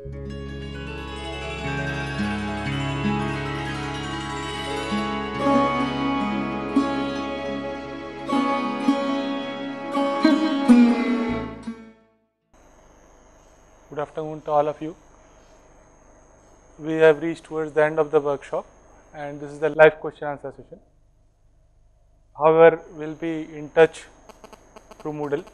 Good afternoon to all of you. We have reached towards the end of the workshop and this is the live question answer session. However, we will be in touch through Moodle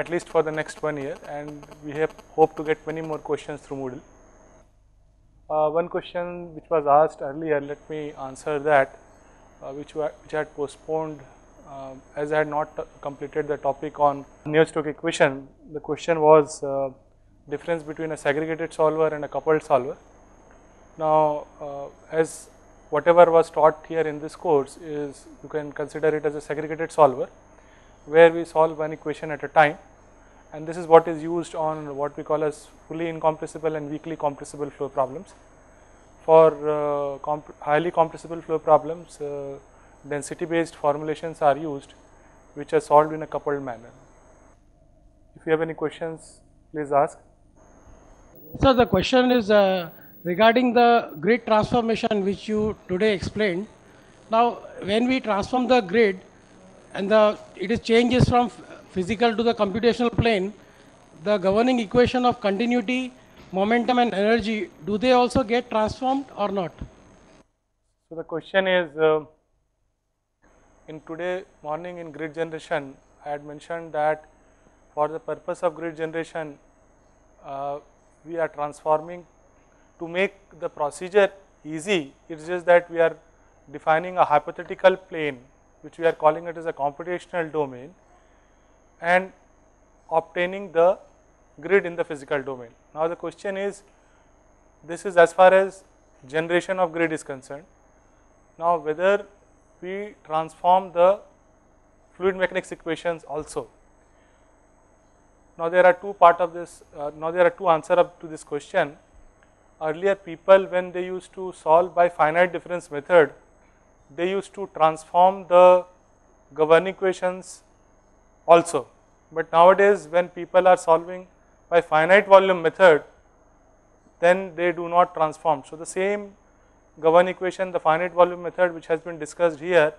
at least for the next one year and we have hope to get many more questions through Moodle. Uh, one question which was asked earlier, let me answer that uh, which, which I had postponed uh, as I had not completed the topic on Navier-Stokes equation. The question was uh, difference between a segregated solver and a coupled solver. Now, uh, as whatever was taught here in this course is you can consider it as a segregated solver where we solve one equation at a time and this is what is used on what we call as fully incompressible and weakly compressible flow problems. For uh, comp highly compressible flow problems, uh, density based formulations are used which are solved in a coupled manner. If you have any questions, please ask. So the question is uh, regarding the grid transformation which you today explained. Now when we transform the grid and the it is changes from physical to the computational plane, the governing equation of continuity, momentum and energy, do they also get transformed or not? So the question is, uh, in today morning in grid generation, I had mentioned that for the purpose of grid generation, uh, we are transforming to make the procedure easy, it is just that we are defining a hypothetical plane which we are calling it as a computational domain and obtaining the grid in the physical domain. Now the question is, this is as far as generation of grid is concerned. Now whether we transform the fluid mechanics equations also. Now there are two part of this, uh, now there are two answer up to this question. Earlier people when they used to solve by finite difference method, they used to transform the governing equations also. But nowadays when people are solving by finite volume method, then they do not transform. So the same govern equation, the finite volume method which has been discussed here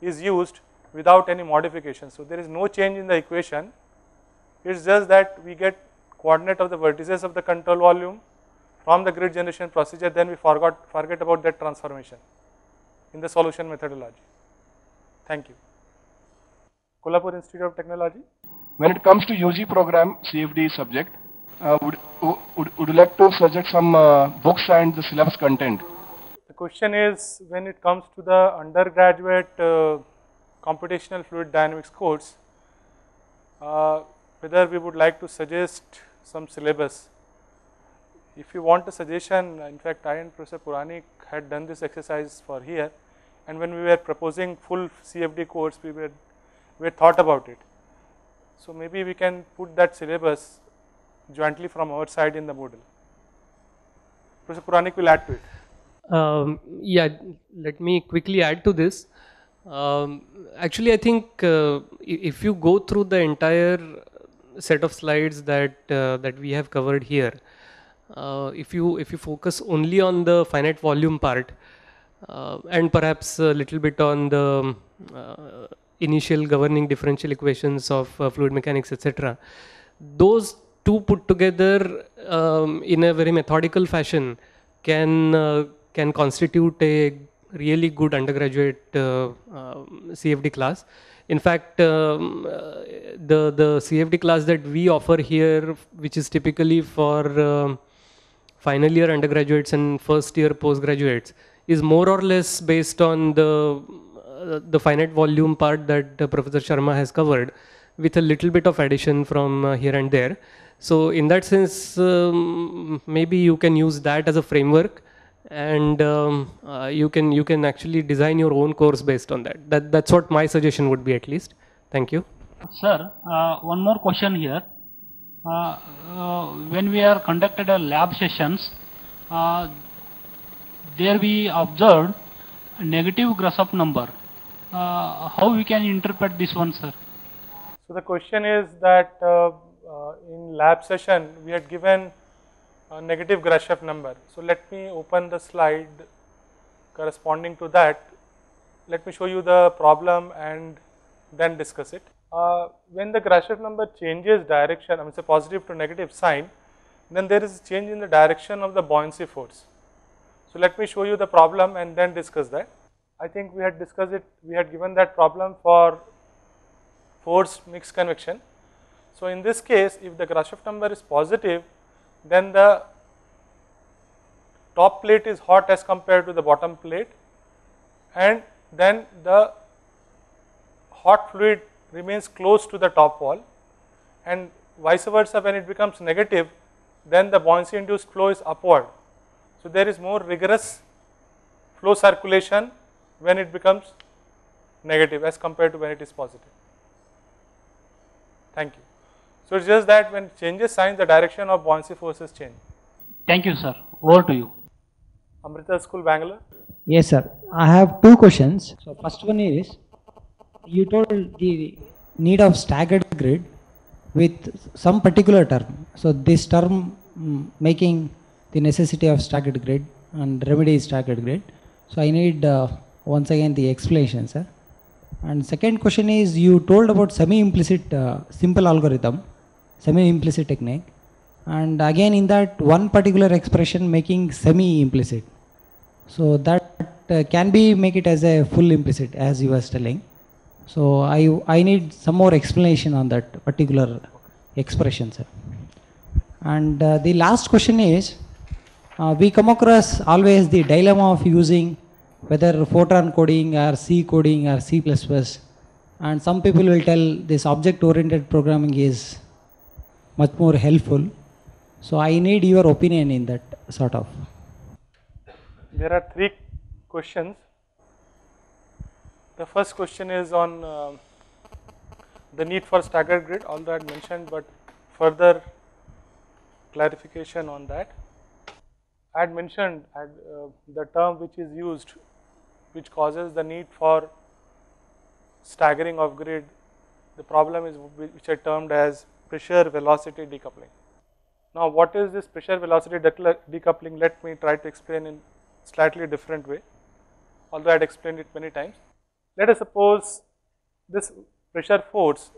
is used without any modification. So there is no change in the equation, it is just that we get coordinate of the vertices of the control volume from the grid generation procedure, then we forgot forget about that transformation in the solution methodology. Thank you. Kolhapur Institute of Technology. When it comes to UG program CFD subject, uh, would, would, would you like to suggest some uh, books and the syllabus content? The question is when it comes to the undergraduate uh, computational fluid dynamics course, uh, whether we would like to suggest some syllabus. If you want a suggestion, in fact I and Professor Puranik had done this exercise for here and when we were proposing full CFD course, we were we had thought about it. So maybe we can put that syllabus jointly from our side in the Moodle. Professor Puranik will add to it. Um, yeah, let me quickly add to this. Um, actually, I think uh, if you go through the entire set of slides that uh, that we have covered here, uh, if you if you focus only on the finite volume part, and perhaps a little bit on the uh, initial governing differential equations of uh, fluid mechanics, etc. Those two put together um, in a very methodical fashion can uh, can constitute a really good undergraduate uh, um, CFD class. In fact, um, uh, the the CFD class that we offer here, which is typically for um, final year undergraduates and first year postgraduates, is more or less based on the uh, the finite volume part that uh, Professor Sharma has covered with a little bit of addition from uh, here and there. So in that sense, um, maybe you can use that as a framework and um, uh, you can you can actually design your own course based on that. That that's what my suggestion would be at least. Thank you. Sir, uh, one more question here. Uh, when we are conducted a lab sessions, there we observed negative Grashof number uh, how we can interpret this one, sir? So the question is that uh, uh, in lab session we had given a negative Grashof number. So let me open the slide corresponding to that. Let me show you the problem and then discuss it. Uh, when the Grashof number changes direction, I mean a positive to negative sign, then there is a change in the direction of the buoyancy force. So let me show you the problem and then discuss that. I think we had discussed it, we had given that problem for forced mixed convection. So in this case, if the Grashof number is positive, then the top plate is hot as compared to the bottom plate and then the hot fluid remains close to the top wall and vice versa when it becomes negative then the buoyancy induced flow is upward. So there is more rigorous flow circulation when it becomes negative as compared to when it is positive. Thank you. So it's just that when changes signs the direction of buoyancy forces change. Thank you, sir. Over to you. Amrita School, Bangalore. Yes, sir. I have two questions. So first one is, you told the need of staggered grid with some particular term. So this term mm, making the necessity of staggered grid and remedy is staggered grid. So I need uh, once again the explanation, sir. And second question is, you told about semi-implicit uh, simple algorithm, semi-implicit technique. And again in that one particular expression making semi-implicit. So that uh, can be make it as a full implicit as you was telling. So I, I need some more explanation on that particular expression, sir. And uh, the last question is, uh, we come across always the dilemma of using whether Fortran coding or C coding or C++. And some people will tell this object-oriented programming is much more helpful. So I need your opinion in that sort of. There are three questions. The first question is on uh, the need for staggered grid, although I mentioned, but further clarification on that. I had mentioned had, uh, the term which is used, which causes the need for staggering of grid. The problem is which I termed as pressure velocity decoupling. Now, what is this pressure velocity decoupling? Let me try to explain in slightly different way, although I had explained it many times. Let us suppose this pressure force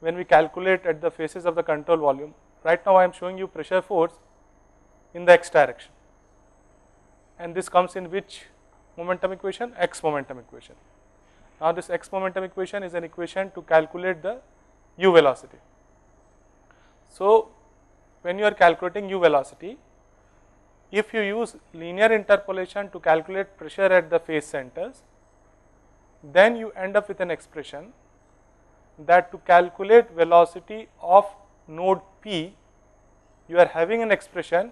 when we calculate at the faces of the control volume. Right now I am showing you pressure force in the x direction and this comes in which momentum equation? x momentum equation. Now this x momentum equation is an equation to calculate the u velocity. So when you are calculating u velocity, if you use linear interpolation to calculate pressure at the face centers, then you end up with an expression that to calculate velocity of node P, you are having an expression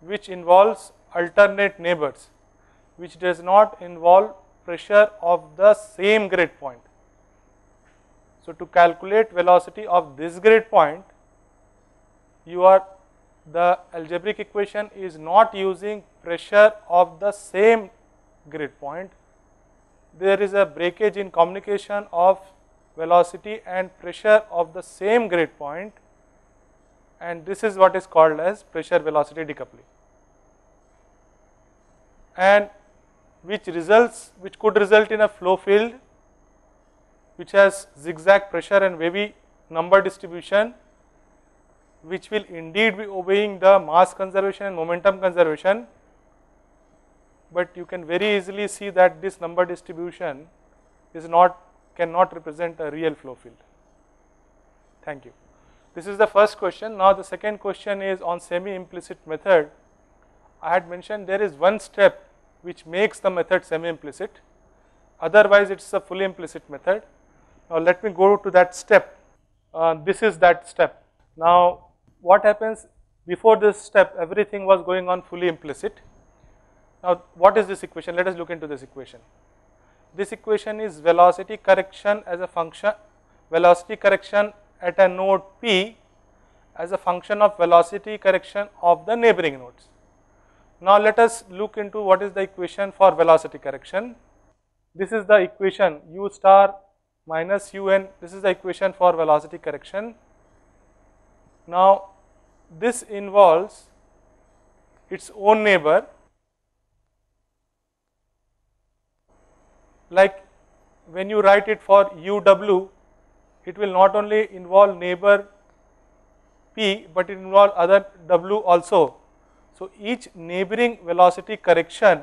which involves alternate neighbors, which does not involve pressure of the same grid point. So, to calculate velocity of this grid point, you are the algebraic equation is not using pressure of the same grid point. There is a breakage in communication of velocity and pressure of the same grid point and this is what is called as pressure velocity decoupling and which results which could result in a flow field which has zigzag pressure and wavy number distribution which will indeed be obeying the mass conservation and momentum conservation, but you can very easily see that this number distribution is not cannot represent a real flow field. Thank you. This is the first question. Now the second question is on semi-implicit method. I had mentioned there is one step which makes the method semi-implicit, otherwise it is a fully implicit method. Now let me go to that step. Uh, this is that step. Now what happens before this step everything was going on fully implicit. Now what is this equation? Let us look into this equation. This equation is velocity correction as a function, velocity correction at a node P as a function of velocity correction of the neighboring nodes. Now let us look into what is the equation for velocity correction. This is the equation u star minus un, this is the equation for velocity correction Now, this involves its own neighbor like when you write it for uw it will not only involve neighbor p but it involve other w also. So, each neighboring velocity correction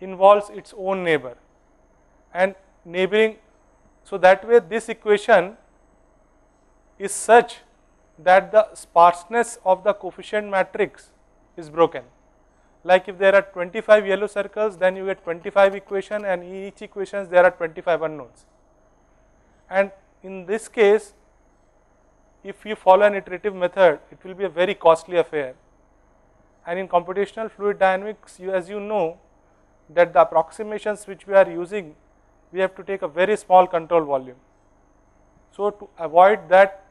involves its own neighbor and neighboring. So, that way this equation is such that the sparseness of the coefficient matrix is broken. Like if there are 25 yellow circles then you get 25 equation and each equations there are 25 unknowns. And in this case if you follow an iterative method it will be a very costly affair and in computational fluid dynamics you as you know that the approximations which we are using we have to take a very small control volume. So, to avoid that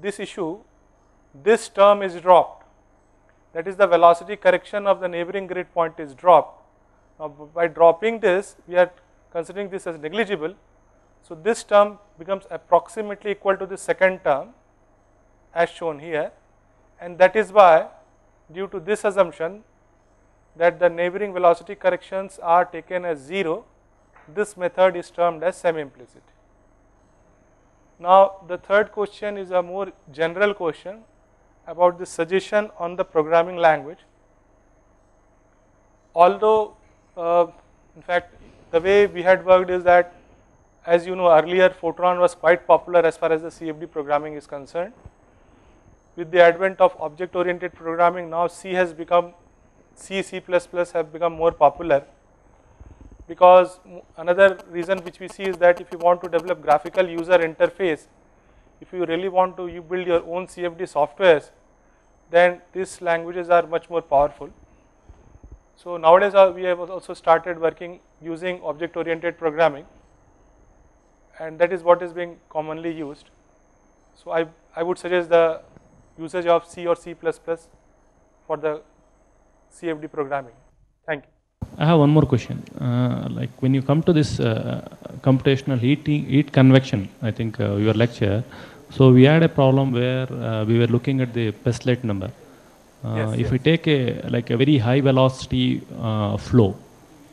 this issue this term is dropped that is the velocity correction of the neighboring grid point is dropped. Now, by dropping this we are considering this as negligible. So, this term becomes approximately equal to the second term as shown here and that is why due to this assumption that the neighboring velocity corrections are taken as 0, this method is termed as semi-implicit. Now, the third question is a more general question about the suggestion on the programming language. Although, uh, in fact, the way we had worked is that as you know earlier Fortran was quite popular as far as the CFD programming is concerned. With the advent of object oriented programming now C has become C, C++ have become more popular. Because another reason which we see is that if you want to develop graphical user interface, if you really want to you build your own CFD softwares, then these languages are much more powerful. So nowadays uh, we have also started working using object oriented programming and that is what is being commonly used. So I, I would suggest the usage of C or C++ for the CFD programming. Thank you. I have one more question. Uh, like when you come to this uh, computational heat, heat convection, I think uh, your lecture, so we had a problem where uh, we were looking at the Peclet number. Uh, Yes, if yes. we take a like a very high velocity uh, flow,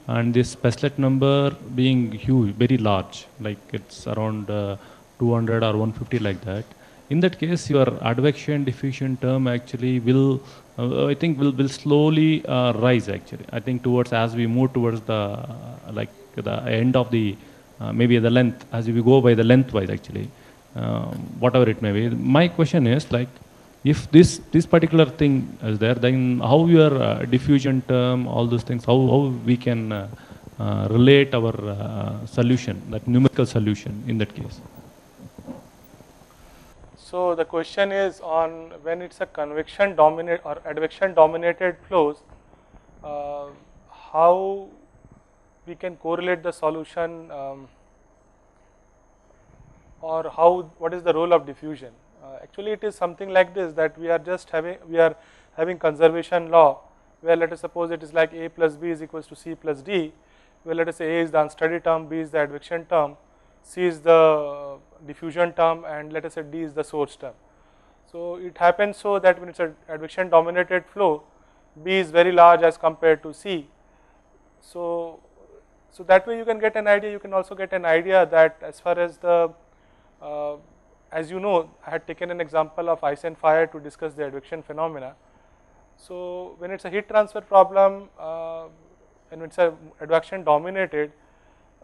and this Peclet number being huge, very large, like it's around uh, 200 or 150 like that. In that case, your advection diffusion term actually will, uh, I think, will will slowly uh, rise. Actually, I think towards as we move towards the uh, like the end of the uh, maybe the length as we go by the lengthwise actually, um, whatever it may be. My question is like if this this particular thing is there then how your uh, diffusion term all those things how, how we can uh, uh, relate our uh, solution that numerical solution in that case So the question is on when it's a convection dominate or advection dominated flows, uh, how we can correlate the solution um, or how what is the role of diffusion. Uh, actually, it is something like this that we are just having we are having conservation law where let us suppose it is like a plus b is equals to c plus d where let us say a is the unsteady term, b is the advection term, c is the diffusion term and let us say d is the source term. So it happens so that when it's a advection dominated flow, b is very large as compared to c. So, so that way you can get an idea, you can also get an idea that as far as the, uh, as you know, I had taken an example of ice and fire to discuss the advection phenomena. So when it's a heat transfer problem, uh, and it's a advection dominated,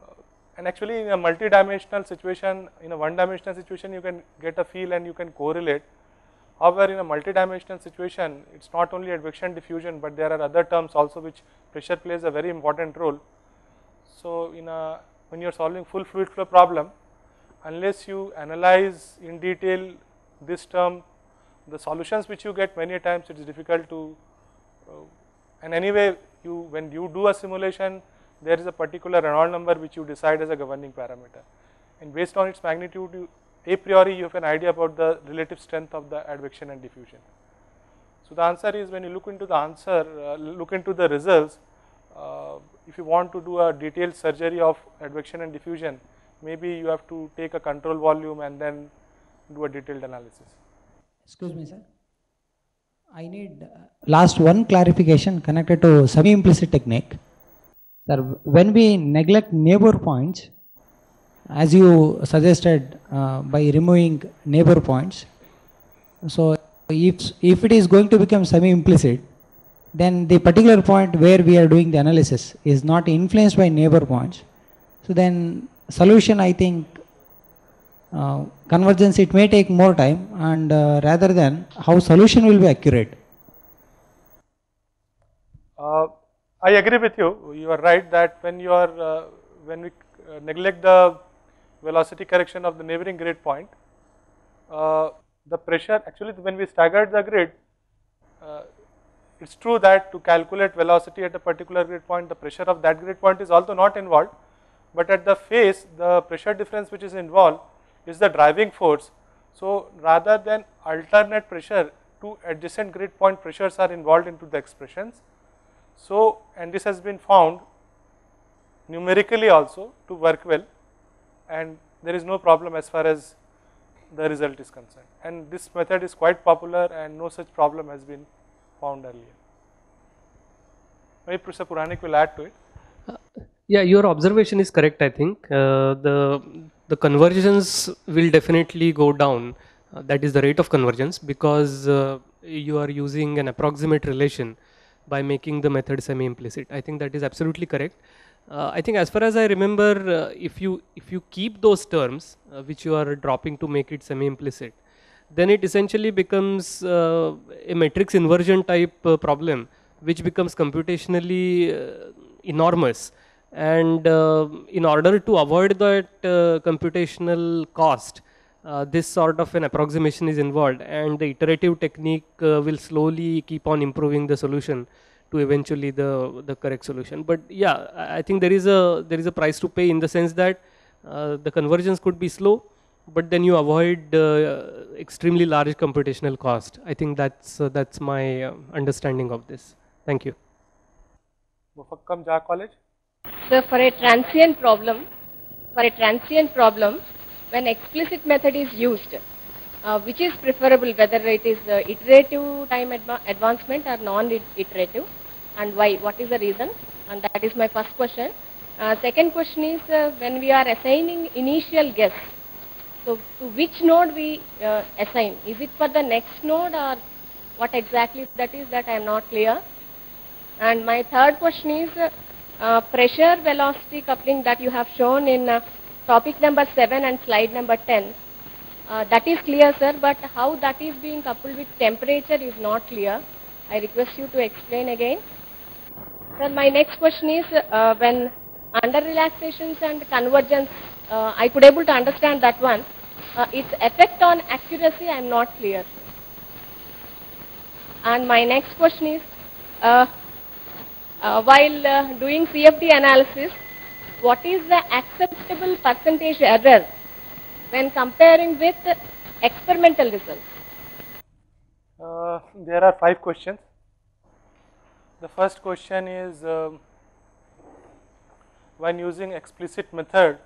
uh, and actually in a multi-dimensional situation, in a one-dimensional situation, you can get a feel and you can correlate. However, in a multi-dimensional situation, it's not only advection diffusion, but there are other terms also which pressure plays a very important role. So in a when you are solving full fluid flow problem, unless you analyze in detail this term, the solutions which you get many times it is difficult to. Uh, and anyway, you when you do a simulation, there is a particular Reynolds number which you decide as a governing parameter, and based on its magnitude, you, a priori you have an idea about the relative strength of the advection and diffusion. So the answer is when you look into the answer, uh, look into the results, uh, if you want to do a detailed surgery of advection and diffusion, maybe you have to take a control volume and then do a detailed analysis. Excuse me, sir. I need uh, last one clarification connected to semi-implicit technique. Sir, when we neglect neighbor points, as you suggested uh, by removing neighbor points, so if, if it is going to become semi-implicit, then the particular point where we are doing the analysis is not influenced by neighbor points. So then solution I think uh, convergence it may take more time and uh, rather than how solution will be accurate. Uh, I agree with you. You are right that when you are uh, when we uh, neglect the velocity correction of the neighboring grid point, uh, the pressure actually when we staggered the grid, it's true that to calculate velocity at a particular grid point, the pressure of that grid point is also not involved, but at the face, the pressure difference which is involved is the driving force. So rather than alternate pressure, two adjacent grid point pressures are involved into the expressions. So, and this has been found numerically also to work well and there is no problem as far as the result is concerned. And this method is quite popular and no such problem has been found earlier. Maybe Professor Puranik will add to it. Yeah, your observation is correct. I think uh, the the convergence will definitely go down. Uh, that is the rate of convergence because uh, you are using an approximate relation by making the method semi-implicit. I think that is absolutely correct. Uh, I think as far as I remember, uh, if you if you keep those terms uh, which you are dropping to make it semi-implicit, then it essentially becomes a matrix inversion type problem, which becomes computationally enormous. And uh, in order to avoid that uh, computational cost, uh, this sort of an approximation is involved, and the iterative technique uh, will slowly keep on improving the solution to eventually the the correct solution. But yeah, I think there is a there is a price to pay in the sense that uh, the convergence could be slow, but then you avoid uh, extremely large computational cost. I think that's uh, that's my understanding of this. Thank you. Muffakham Jah College. So for a transient problem, for a transient problem, when explicit method is used, uh, which is preferable, whether it is uh, iterative time adva advancement or non-iterative, and why? What is the reason? And that is my first question. Uh, second question is uh, when we are assigning initial guess, so to which node we uh, assign? Is it for the next node or what exactly that is? That I am not clear. And my third question is uh, pressure velocity coupling that you have shown in uh, topic number 7 and slide number 10. Uh, that is clear, sir, but how that is being coupled with temperature is not clear. I request you to explain again. Sir, my next question is uh, when under relaxations and convergence, uh, I could able to understand that one. Its effect on accuracy, I am not clear. And my next question is, while uh, doing CFD analysis, what is the acceptable percentage error when comparing with experimental results? Uh, there are five questions. The first question is um, when using explicit method,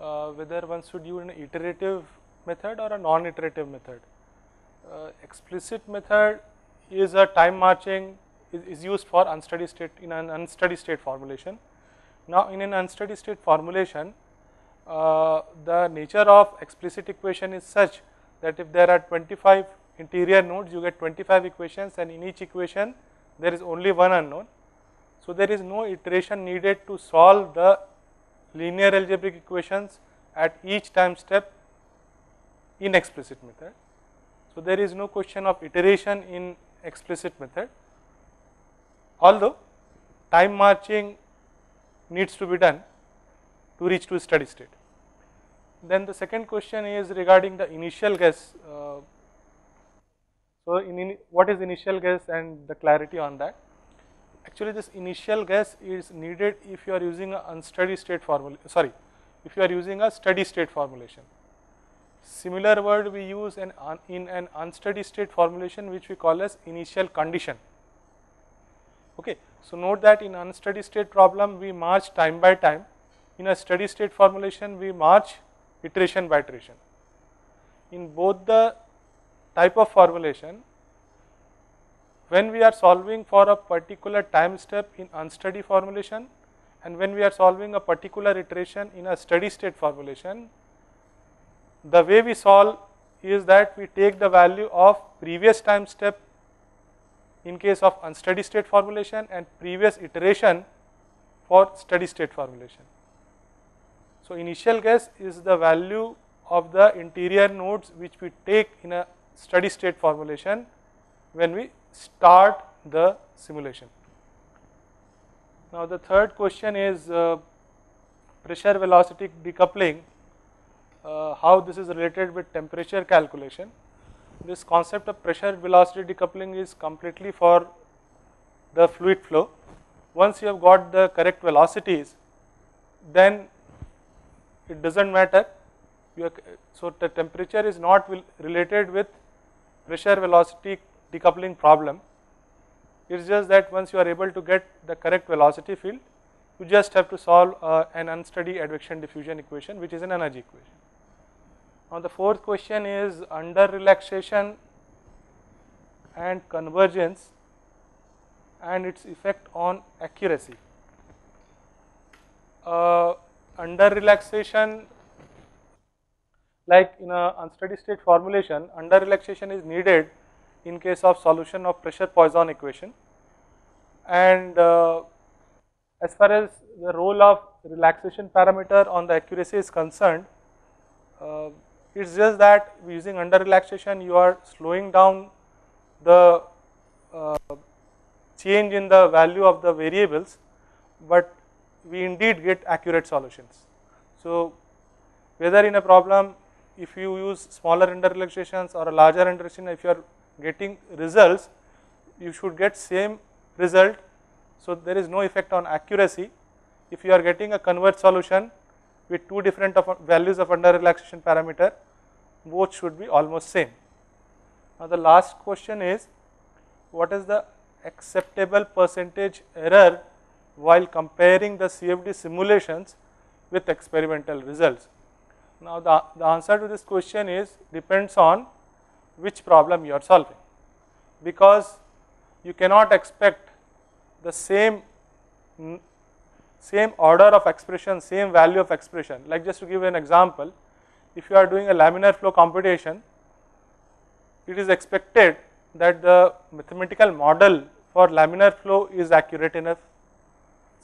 uh, whether one should use an iterative method or a non-iterative method. Uh, explicit method is a time marching is, is used for unsteady state in an unsteady state formulation. Now in an unsteady state formulation, uh, the nature of explicit equation is such that if there are 25 interior nodes, you get 25 equations and in each equation there is only one unknown. So there is no iteration needed to solve the linear algebraic equations at each time step in explicit method. So there is no question of iteration in explicit method, although time marching needs to be done to reach to steady state. Then the second question is regarding the initial guess. Uh, so in, in what is initial guess and the clarity on that. Actually this initial guess is needed if you are using a unsteady state formula, sorry, if you are using a steady state formulation. Similar word we use in an unsteady state formulation which we call as initial condition. Okay. So note that in unsteady state problem we march time by time, in a steady state formulation we march iteration by iteration. In both the type of formulation when we are solving for a particular time step in unsteady formulation and when we are solving a particular iteration in a steady state formulation, the way we solve is that we take the value of previous time step in case of unsteady state formulation and previous iteration for steady state formulation. So, initial guess is the value of the interior nodes which we take in a steady state formulation when we start the simulation. Now, the third question is uh, pressure velocity decoupling, uh, how this is related with temperature calculation. This concept of pressure velocity decoupling is completely for the fluid flow. Once you have got the correct velocities, then it does not matter. so, the temperature is not related with pressure velocity decoupling problem. It is just that once you are able to get the correct velocity field, you just have to solve uh, an unsteady advection diffusion equation which is an energy equation. Now the fourth question is under relaxation and convergence and its effect on accuracy. Uh, under relaxation like in a unsteady state formulation under relaxation is needed in case of solution of pressure Poisson equation. And uh, as far as the role of relaxation parameter on the accuracy is concerned, uh, it is just that using under relaxation you are slowing down the uh, change in the value of the variables, but we indeed get accurate solutions. So, whether in a problem if you use smaller under relaxations or a larger under relaxation if you are getting results, you should get same result. So, there is no effect on accuracy. If you are getting a converged solution with two different values of under relaxation parameter, both should be almost same. Now, the last question is what is the acceptable percentage error while comparing the CFD simulations with experimental results. Now, the, the answer to this question is depends on which problem you are solving because you cannot expect the same same order of expression, same value of expression. Like just to give an example, if you are doing a laminar flow computation, it is expected that the mathematical model for laminar flow is accurate enough.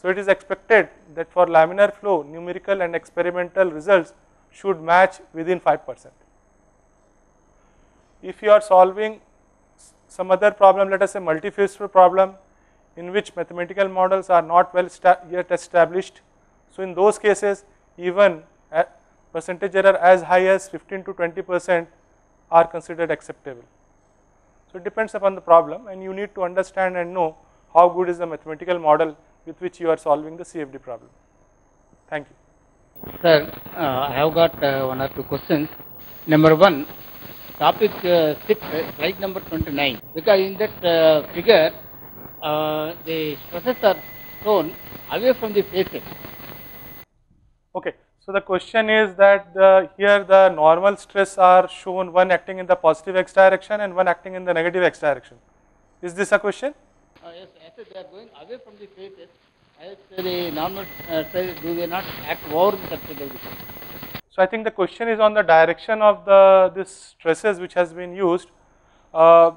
So, it is expected that for laminar flow numerical and experimental results should match within 5 percent if you are solving some other problem, let us say multi-phase flow problem in which mathematical models are not well yet established. So, in those cases even percentage error as high as 15 to 20 percent are considered acceptable. So, it depends upon the problem and you need to understand and know how good is the mathematical model with which you are solving the CFD problem. Thank you. Sir, uh, I have got uh, one or two questions. Number one, topic uh, six, slide number 29. Because in that uh, figure, uh, the stresses are shown away from the faces. Okay. So the question is that the, here the normal stress are shown one acting in the positive x direction and one acting in the negative x direction. Is this a question? Uh, yes, as they are going away from the faces, as the normal uh, stress, do they not act over the surface of the face? So I think the question is on the direction of the this stresses which has been used. Uh,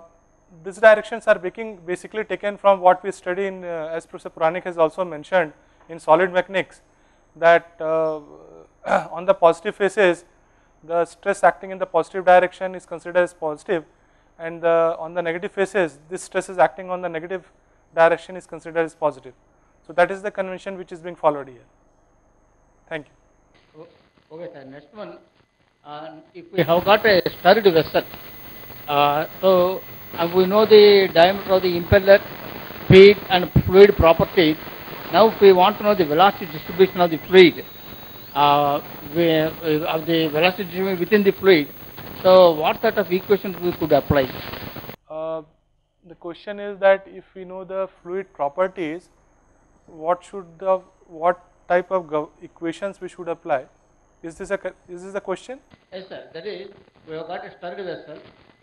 these directions are being basically taken from what we study in uh, as Professor Puranik has also mentioned in solid mechanics that uh, on the positive faces the stress acting in the positive direction is considered as positive and the, on the negative faces this stress is acting on the negative direction is considered as positive. So that is the convention which is being followed here. Thank you. Okay, sir. Next one, uh, if we have got a stirred vessel, uh, so we know the diameter of the impeller, feed and fluid properties. Now, if we want to know the velocity distribution of the fluid, uh, we, uh, of the velocity distribution within the fluid, so what sort of equations we could apply? Uh, the question is that if we know the fluid properties, what should the what type of equations we should apply? Is this a is this a question? Yes, sir. That is, we have got a stirred vessel.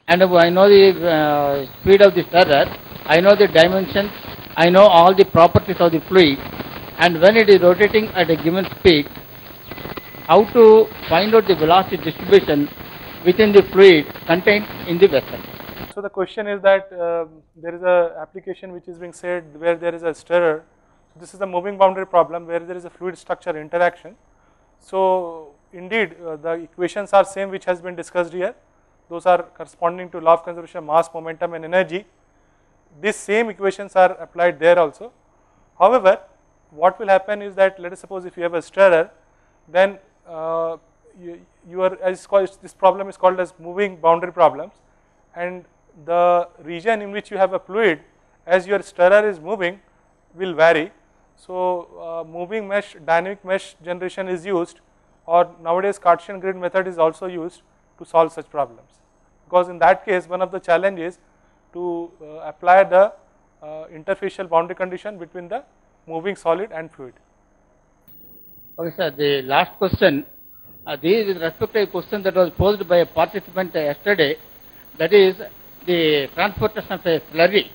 And I know the uh, speed of the stirrer, I know the dimensions, I know all the properties of the fluid, and when it is rotating at a given speed, how to find out the velocity distribution within the fluid contained in the vessel. So the question is that uh, there is a application which is being said where there is a stirrer. So this is a moving boundary problem where there is a fluid structure interaction. So indeed uh, the equations are same which has been discussed here. Those are corresponding to law of conservation of mass, momentum and energy. These same equations are applied there also. However, what will happen is that let us suppose if you have a stirrer, then uh, you, you are as called, this problem is called as moving boundary problems and the region in which you have a fluid as your stirrer is moving will vary. So, uh, moving mesh dynamic mesh generation is used or nowadays Cartesian grid method is also used to solve such problems because in that case one of the challenges to uh, apply the uh, interfacial boundary condition between the moving solid and fluid. Okay, sir. The last question, uh, this is respect to a question that was posed by a participant yesterday, that is the transportation of a slurry.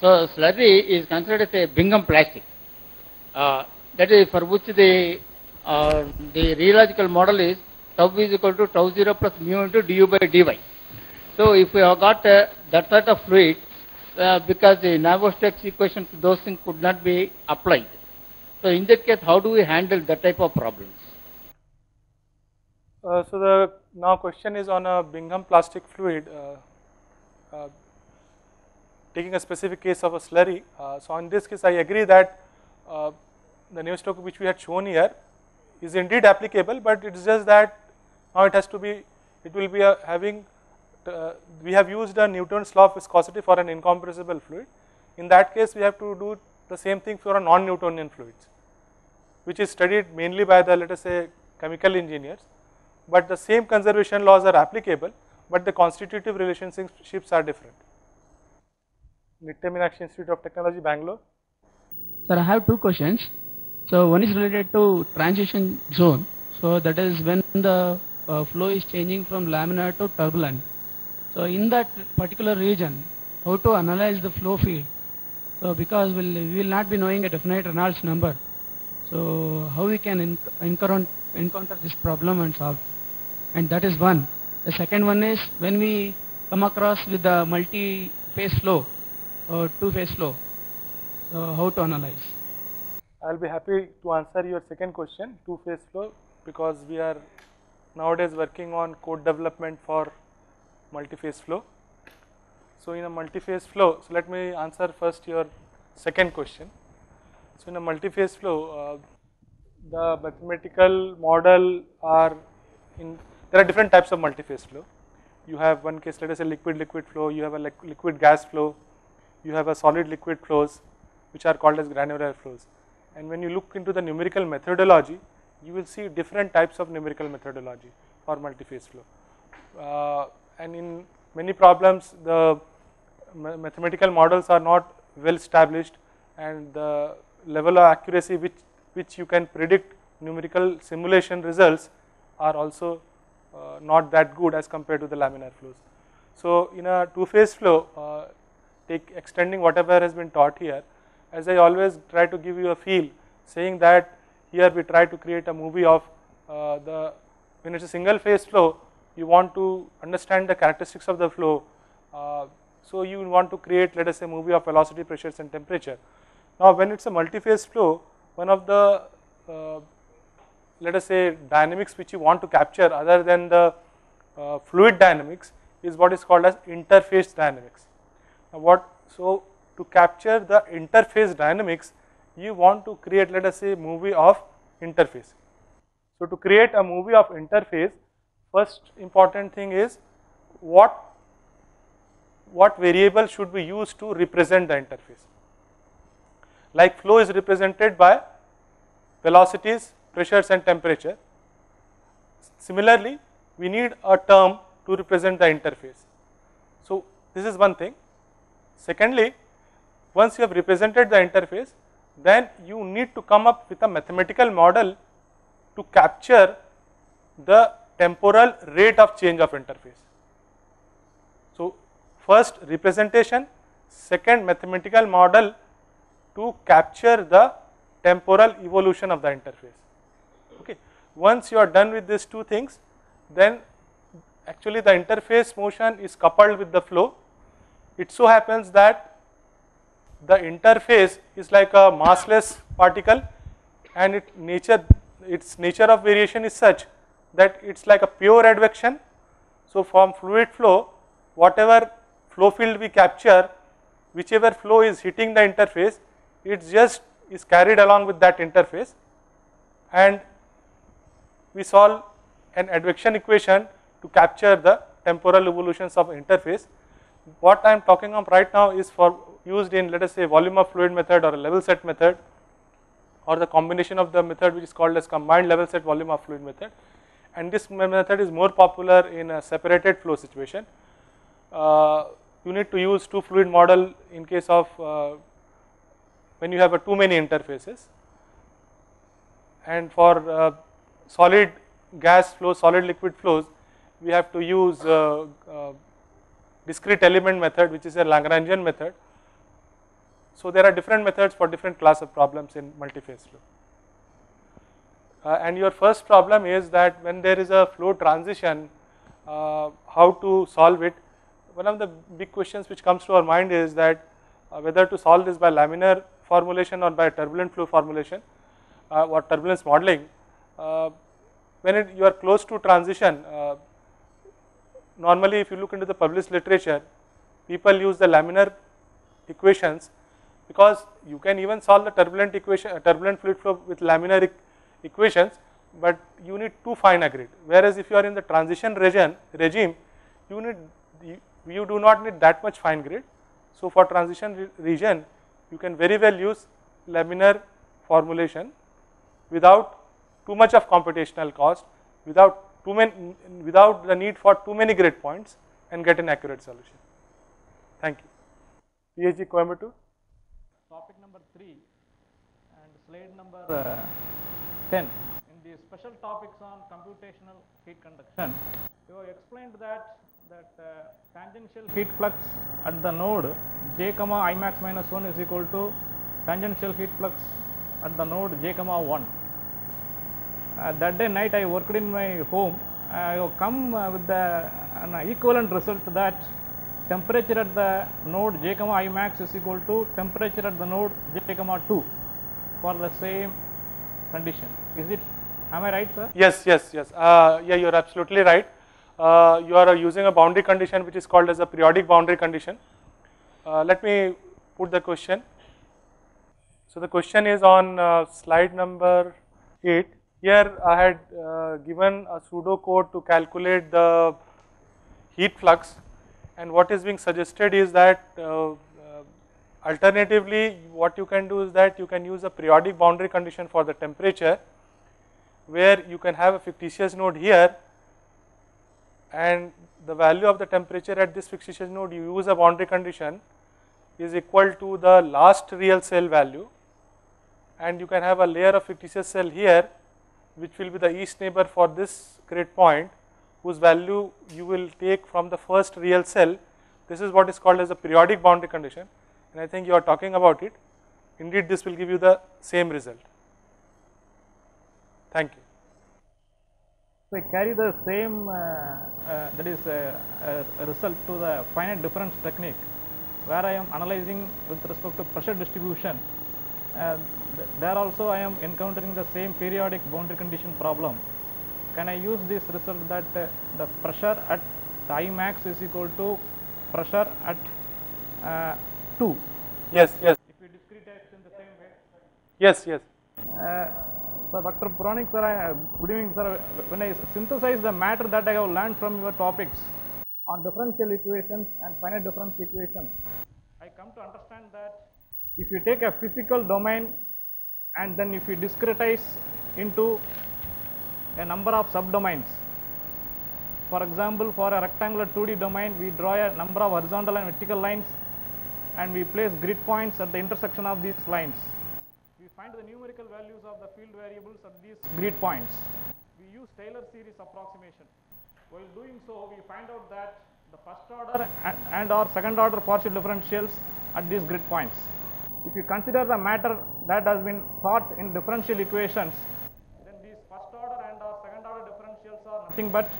So, slurry is considered as a Bingham plastic. Uh, that is for which the uh, the rheological model is tau is equal to tau 0 plus mu into du by dy. So, if we have got uh, that sort of fluid, uh, because the Navier-Stokes equation to those things could not be applied. So, in that case, how do we handle that type of problems? Uh, so the now question is on a Bingham plastic fluid. Uh, uh, taking a specific case of a slurry. Uh, so in this case, I agree that the Navier-Stokes which we had shown here is indeed applicable, but it is just that now it has to be, it will be having, uh, we have used a Newton's law of viscosity for an incompressible fluid. In that case, we have to do the same thing for a non-Newtonian fluids, which is studied mainly by the let us say chemical engineers, but the same conservation laws are applicable, but the constitutive relationships are different. Nitte Meenakshi Institute of Technology, Bangalore. Sir, I have two questions. So one is related to transition zone. So that is when the uh, flow is changing from laminar to turbulent. So in that particular region, how to analyze the flow field? So because we'll, we will not be knowing a definite Reynolds number. So how we can enc- encounter, encounter this problem and solve? And that is one. The second one is when we come across with the multi-phase flow or two-phase flow, uh, how to analyze? I will be happy to answer your second question, two phase flow, because we are nowadays working on code development for multi-phase flow. So, in a multi-phase flow, so let me answer first your second question. So, in a multi-phase flow, uh, the mathematical model are in, there are different types of multi-phase flow. You have one case, let us say liquid-liquid flow, you have a liquid gas flow, you have a solid liquid flows, which are called as granular flows. And when you look into the numerical methodology, you will see different types of numerical methodology for multi-phase flow. Uh, and in many problems, the mathematical models are not well established and the level of accuracy which, which you can predict numerical simulation results are also uh, not that good as compared to the laminar flows. So, in a two phase flow, uh, take extending whatever has been taught here, as I always try to give you a feel saying that here we try to create a movie of uh, the, when it is a single phase flow, you want to understand the characteristics of the flow. Uh, so, you want to create let us say movie of velocity, pressures and temperature. Now, when it is a multi-phase flow, one of the uh, let us say dynamics which you want to capture other than the uh, fluid dynamics is what is called as interface dynamics. Now, what so to capture the interface dynamics you want to create let us say movie of interface. So, to create a movie of interface first important thing is what what variable should be used to represent the interface. Like flow is represented by velocities, pressures and temperature. Similarly, we need a term to represent the interface. So, this is one thing. Secondly, once you have represented the interface, then you need to come up with a mathematical model to capture the temporal rate of change of interface. So, first representation, second mathematical model to capture the temporal evolution of the interface. Okay. Once you are done with these two things, then actually the interface motion is coupled with the flow. It so happens that the interface is like a massless particle and it nature its nature of variation is such that it is like a pure advection. So, from fluid flow whatever flow field we capture whichever flow is hitting the interface it just is carried along with that interface and we solve an advection equation to capture the temporal evolutions of interface. What I am talking of right now is for used in let us say volume of fluid method or a level set method or the combination of the method which is called as combined level set volume of fluid method and this method is more popular in a separated flow situation. Uh, you need to use two fluid model in case of uh, when you have a too many interfaces and for uh, solid gas flow, solid liquid flows we have to use uh, uh, discrete element method which is a Lagrangian method. So, there are different methods for different class of problems in multi-phase flow. Uh, and your first problem is that when there is a flow transition, uh, how to solve it. One of the big questions which comes to our mind is that uh, whether to solve this by laminar formulation or by turbulent flow formulation uh, or turbulence modeling. when it, you are close to transition, normally if you look into the published literature, people use the laminar equations because you can even solve the turbulent equation, uh, turbulent fluid flow with laminar e equations, but you need too fine a grid. Whereas if you are in the transition region regime, you need you, do not need that much fine grid. So for transition re region, you can very well use laminar formulation without too much of computational cost, without too many, without the need for too many grid points and get an accurate solution. Thank you. PhD Coimbatore. Topic number 3 and slide number uh, 10. In the special topics on computational heat conduction, you have explained that that uh, tangential heat flux at the node j comma i max minus 1 is equal to tangential heat flux at the node j comma 1 uh, that day night I worked in my home, I come uh, with the an equivalent result that temperature at the node j comma i max is equal to temperature at the node j comma 2 for the same condition. Is it, am I right sir? Yes, yes, yes. Uh, yeah, you are absolutely right. Uh, you are using a boundary condition which is called as a periodic boundary condition. Uh, let me put the question. So the question is on uh, slide number 8. Here I had uh, given a pseudo code to calculate the heat flux. And what is being suggested is that uh, uh, alternatively what you can do is that you can use a periodic boundary condition for the temperature where you can have a fictitious node here. And the value of the temperature at this fictitious node you use a boundary condition is equal to the last real cell value. And you can have a layer of fictitious cell here which will be the east neighbor for this grid point whose value you will take from the first real cell. This is what is called as a periodic boundary condition and I think you are talking about it. Indeed this will give you the same result. Thank you. So, I carry the same uh, uh, that is uh, a result to the finite difference technique where I am analyzing with respect to pressure distribution uh, there also I am encountering the same periodic boundary condition problem. Can I use this result that uh, the pressure at I max is equal to pressure at uh, 2? Yes, yes. If we discretize in the same way. Yes, yes. Uh, so Dr. Puranik sir, I, good evening sir. When I synthesize the matter that I have learned from your topics on differential equations and finite difference equations, I come to understand that if you take a physical domain and then if we discretize into a number of subdomains. For example, for a rectangular 2D domain, we draw a number of horizontal and vertical lines and we place grid points at the intersection of these lines. We find the numerical values of the field variables at these grid points. We use Taylor series approximation. While doing so, we find out that the first order and, and or second order partial differentials at these grid points. If you consider the matter that has been thought in differential equations, then these first order and or second order differentials are nothing but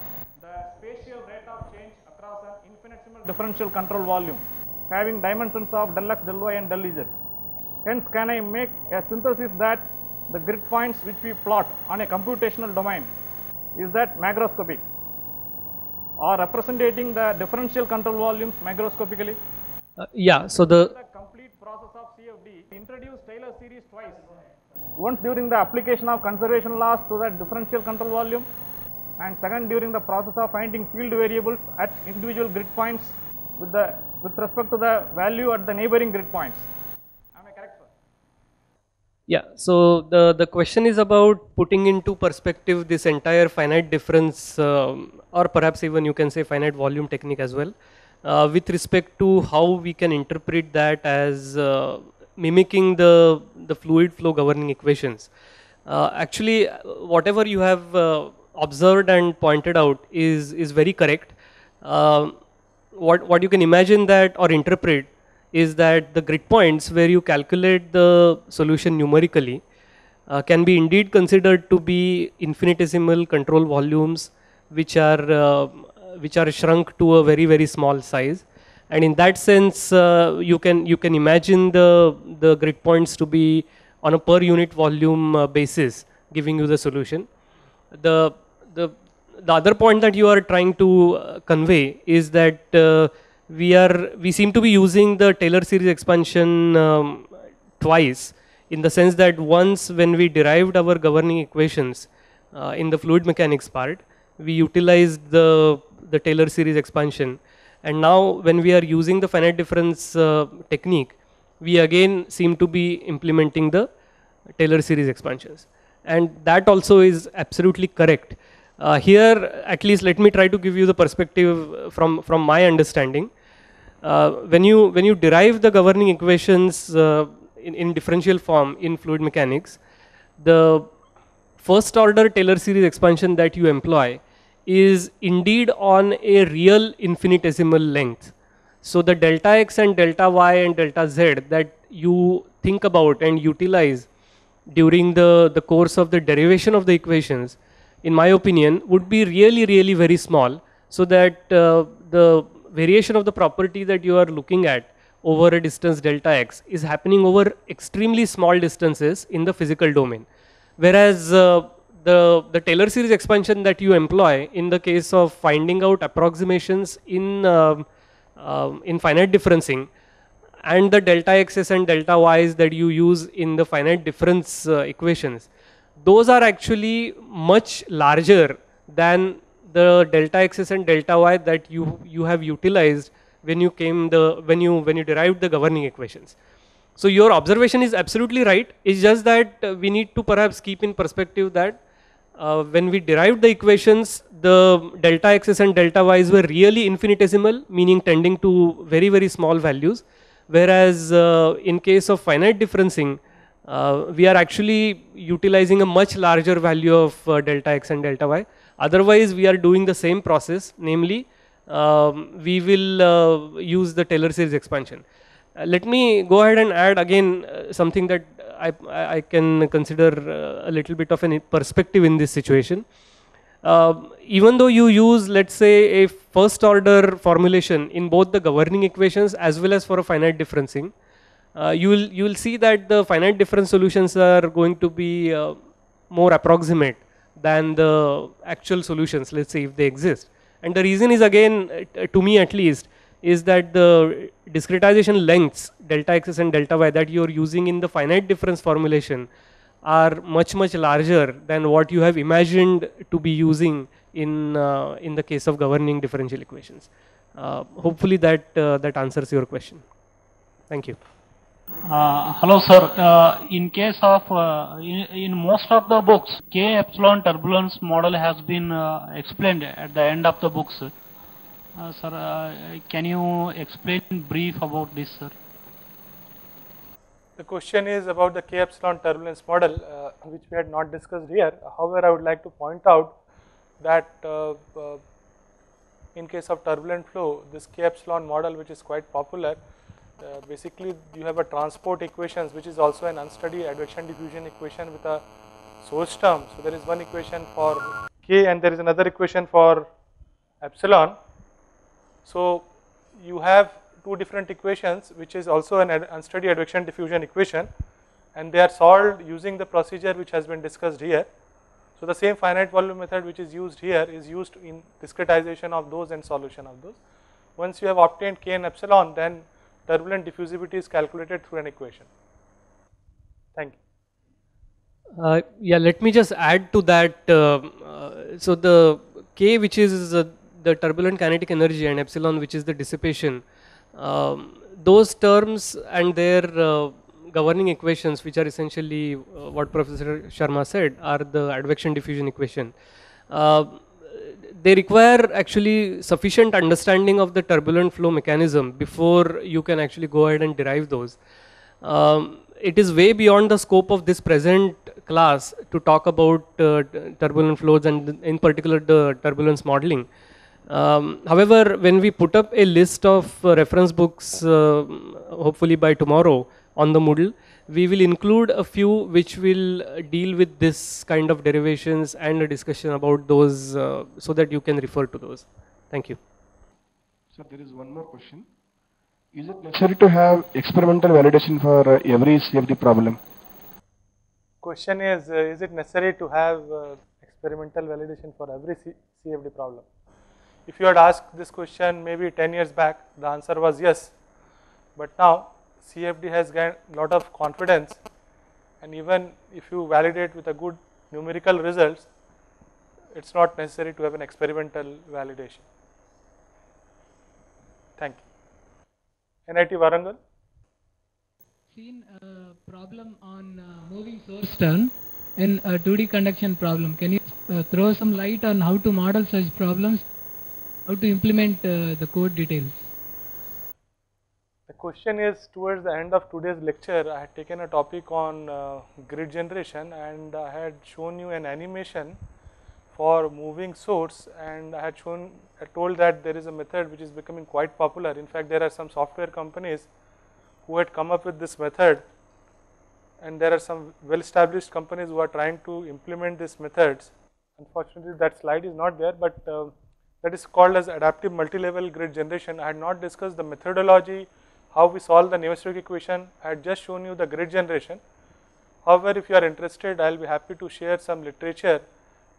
the spatial rate of change across an infinitesimal differential control volume having dimensions of del x, del y and del z. Hence, can I make a synthesis that the grid points which we plot on a computational domain is that macroscopic or representing the differential control volumes macroscopically? Uh, yeah, so the the complete process of introduced Taylor series twice. Once during the application of conservation laws to that differential control volume and second during the process of finding field variables at individual grid points with the with respect to the value at the neighboring grid points. Am I correct, sir? Yeah, so the, the question is about putting into perspective this entire finite difference um, or perhaps even you can say finite volume technique as well uh, with respect to how we can interpret that as uh, mimicking the, the fluid flow governing equations. Uh, actually, whatever you have uh, observed and pointed out is, is very correct. Um, what, what you can imagine that or interpret is that the grid points where you calculate the solution numerically uh, can be indeed considered to be infinitesimal control volumes which are uh, which are shrunk to a very very small size and in that sense uh, you can you can imagine the the grid points to be on a per unit volume uh, basis giving you the solution. The the the other point that you are trying to uh, convey is that uh, we are we seem to be using the Taylor series expansion um, twice in the sense that once when we derived our governing equations uh, in the fluid mechanics part we utilized the the Taylor series expansion and now when we are using the finite difference uh, technique we again seem to be implementing the Taylor series expansions and that also is absolutely correct uh, here, at least let me try to give you the perspective from, from my understanding. Uh, when, you, when you derive the governing equations uh, in, in differential form in fluid mechanics, the first order Taylor series expansion that you employ is indeed on a real infinitesimal length. So the delta x and delta y and delta z that you think about and utilize during the, the course of the derivation of the equations in my opinion, would be really, really very small so that uh, the variation of the property that you are looking at over a distance delta x is happening over extremely small distances in the physical domain. Whereas uh, the, the Taylor series expansion that you employ in the case of finding out approximations in, uh, in finite differencing and the delta x's and delta y's that you use in the finite difference uh, equations those are actually much larger than the delta x's and delta y that you, you have utilized when you came the, when you, when you derived the governing equations. So your observation is absolutely right. It's just that uh, we need to perhaps keep in perspective that uh, when we derived the equations, the delta x's and delta y's were really infinitesimal, meaning tending to very, very small values. Whereas uh, in case of finite differencing, uh, we are actually utilizing a much larger value of uh, delta x and delta y. Otherwise, we are doing the same process, namely, um, we will uh, use the Taylor series expansion. Uh, let me go ahead and add again something that I, I can consider uh, a little bit of a perspective in this situation. even though you use, let's say, a first order formulation in both the governing equations as well as for a finite differencing, uh, you will you will see that the finite difference solutions are going to be uh, more approximate than the actual solutions let's say if they exist and the reason is again uh, to me at least is that the discretization lengths delta x and delta y that you are using in the finite difference formulation are much much larger than what you have imagined to be using in uh, in the case of governing differential equations uh, hopefully that uh, that answers your question thank you uh, hello, sir. Uh, in case of, uh, in, in, most of the books, K epsilon turbulence model has been explained at the end of the books. Uh, sir, uh, can you explain brief about this, sir? The question is about the K epsilon turbulence model, which we had not discussed here. However, I would like to point out that in case of turbulent flow, this K epsilon model which is quite popular, uh, basically you have a transport equations which is also an unsteady advection diffusion equation with a source term. So there is one equation for K and there is another equation for epsilon. So you have two different equations which is also an ad unsteady advection diffusion equation and they are solved using the procedure which has been discussed here. So the same finite volume method which is used here is used in discretization of those and solution of those. Once you have obtained k and epsilon then turbulent diffusivity is calculated through an equation. Thank you. Uh, yeah, let me just add to that. Uh, uh, so the K which is uh, the turbulent kinetic energy and epsilon which is the dissipation, um, those terms and their uh, governing equations which are essentially uh, what Professor Sharma said are the advection diffusion equation. Uh, they require actually sufficient understanding of the turbulent flow mechanism before you can actually go ahead and derive those. Um, it is way beyond the scope of this present class to talk about uh, turbulent flows and in particular the turbulence modeling. Um, however, when we put up a list of uh, reference books, uh, hopefully by tomorrow on the Moodle, we will include a few which will deal with this kind of derivations and a discussion about those uh, so that you can refer to those. Thank you. Sir, there is one more question. Is it necessary to have experimental validation for uh, every CFD problem? Question is, uh, is it necessary to have uh, experimental validation for every C CFD problem? If you had asked this question maybe 10 years back, the answer was yes. But now CFD has gained lot of confidence and even if you validate with a good numerical results, it's not necessary to have an experimental validation. Thank you. NIT Warangal. Seen a problem on uh, moving source turn in a 2D conduction problem. Can you uh, throw some light on how to model such problems, how to implement uh, the code details? The question is towards the end of today's lecture, I had taken a topic on uh, grid generation and I had shown you an animation for moving source and I had shown, I told that there is a method which is becoming quite popular. In fact, there are some software companies who had come up with this method and there are some well established companies who are trying to implement these methods. Unfortunately, that slide is not there, but uh, that is called as adaptive multi-level grid generation. I had not discussed the methodology, how we solve the Navier-Stokes equation. I had just shown you the grid generation. However, if you are interested, I will be happy to share some literature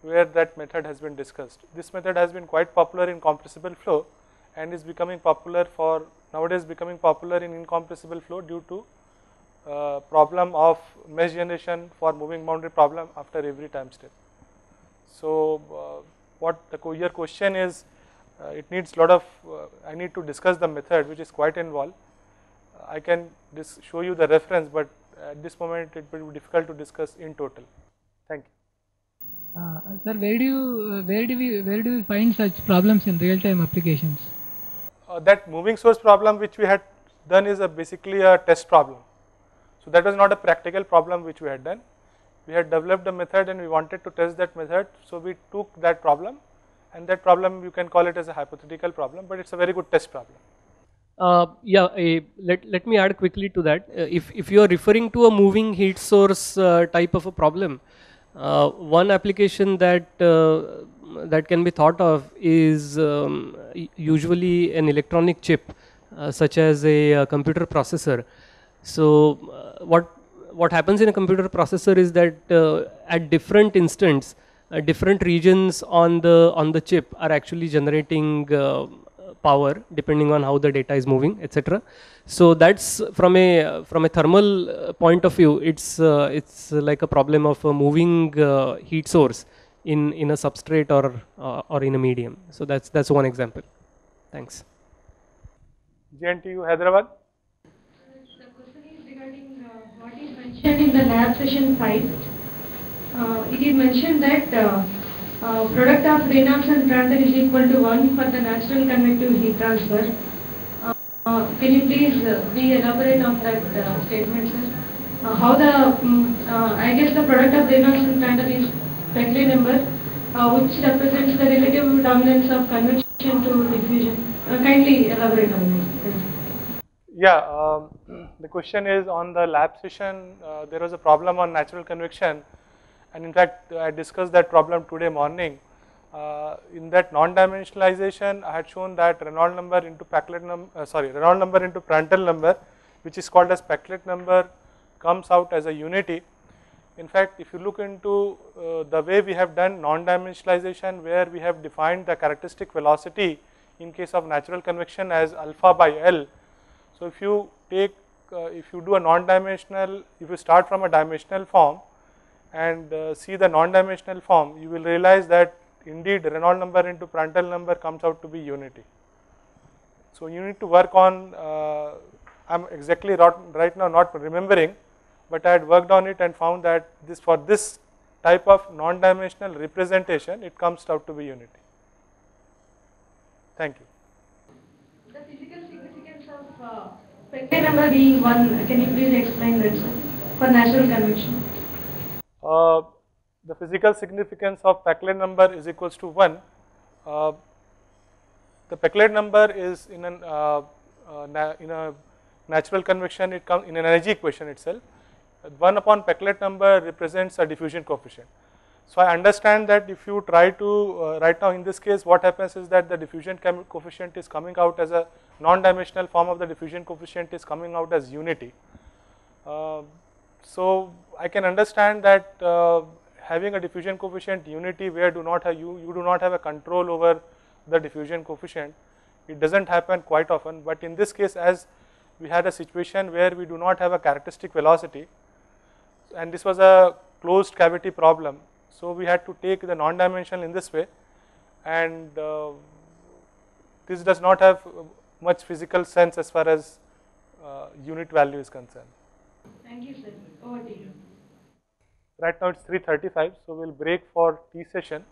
where that method has been discussed. This method has been quite popular in compressible flow and is becoming popular for nowadays becoming popular in incompressible flow due to uh, problem of mesh generation for moving boundary problem after every time step. So, uh, what the your question is, uh, it needs lot of, uh, I need to discuss the method which is quite involved. I can show you the reference, but at this moment it will be difficult to discuss in total. Thank you. Uh, sir, where do you, uh, where do we, where do we find such problems in real-time applications? Uh, that moving source problem which we had done is a basically a test problem. So that was not a practical problem which we had done. We had developed a method and we wanted to test that method. So we took that problem and that problem you can call it as a hypothetical problem, but it's a very good test problem. Uh, yeah, uh, let, let me add quickly to that. Uh, if, if you are referring to a moving heat source uh, type of a problem, uh, one application that uh, that can be thought of is um, usually an electronic chip, such as a, computer processor. So, what what happens in a computer processor is that at different instants, different regions on the on the chip are actually generating power depending on how the data is moving etc so that's from a from a thermal point of view it's uh, it's like a problem of a moving uh, heat source in in a substrate or uh, or in a medium. So that's that's one example. Thanks. JNTU Hyderabad the question is regarding what is mentioned in the lab session 5 it is mentioned that uh, product of Reynolds and Prandtl is equal to 1 for the natural convective heat transfer. Uh, uh, can you please be elaborate on that statement, sir? how the, um, I guess the product of Reynolds and Prandtl is Peclet number, which represents the relative dominance of convection to diffusion? Uh, kindly elaborate on this. Yeah, um, the question is on the lab session, uh, there was a problem on natural convection and in fact I discussed that problem today morning. Uh, in that non-dimensionalization, I had shown that Reynolds number into Peclet number, uh, sorry, Reynolds number into Prandtl number, which is called as Peclet number, comes out as a unity. In fact, if you look into uh, the way we have done non-dimensionalization, where we have defined the characteristic velocity in case of natural convection as alpha by L. So if you take, if you do a non-dimensional, if you start from a dimensional form and uh, see the non-dimensional form, you will realize that indeed Reynolds number into Prandtl number comes out to be unity. So you need to work on, uh, I am exactly right now not remembering, but I had worked on it and found that this for this type of non-dimensional representation, it comes out to be unity. Thank you. The physical significance of uh, Peclet number being 1, can you please explain that sir, for natural convection? Uh, the physical significance of Peclet number is equals to 1. Uh, the Peclet number is in an uh, uh in a natural convection it comes in an energy equation itself 1 upon Peclet number represents a diffusion coefficient. So I understand that if you try to, uh, right now in this case what happens is that the diffusion coefficient is coming out as a non-dimensional form of the diffusion coefficient is coming out as unity. Uh, so I can understand that uh, having a diffusion coefficient unity where do not have you, you do not have a control over the diffusion coefficient, it does not happen quite often, but in this case as we had a situation where we do not have a characteristic velocity, and this was a closed cavity problem. So we had to take the non-dimensional in this way and uh, this does not have much physical sense as far as uh, unit value is concerned. Thank you sir, over to you. Right now it is 3.35 so we will break for tea session.